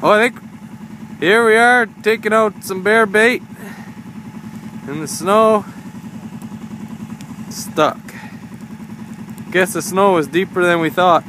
Oh, I think here we are taking out some bear bait in the snow. Stuck. Guess the snow was deeper than we thought.